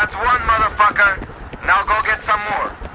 That's one, motherfucker. Now go get some more.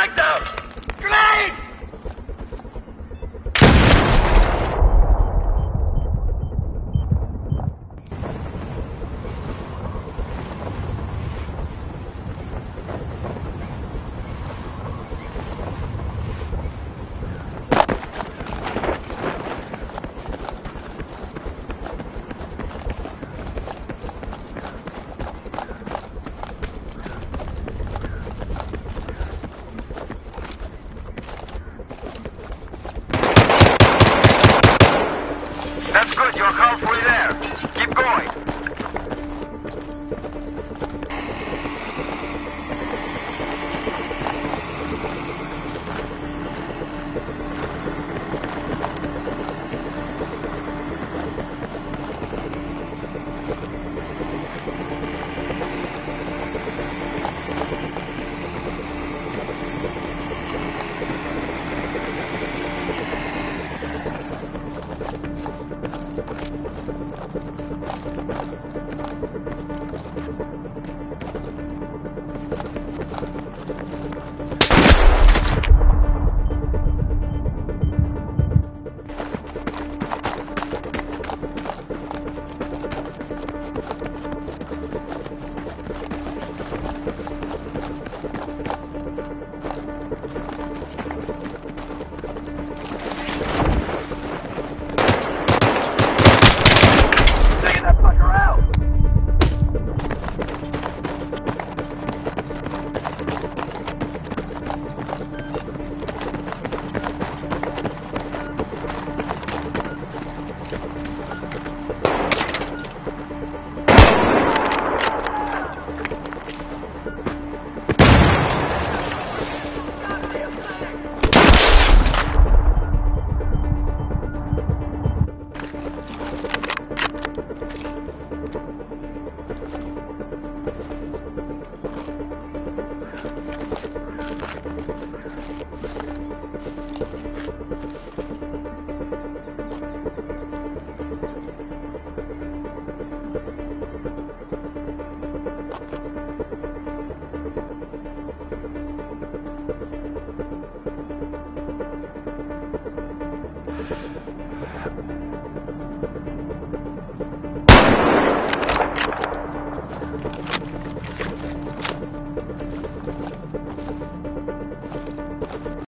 Frag zone!